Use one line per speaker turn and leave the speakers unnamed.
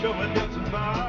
showing up some bars.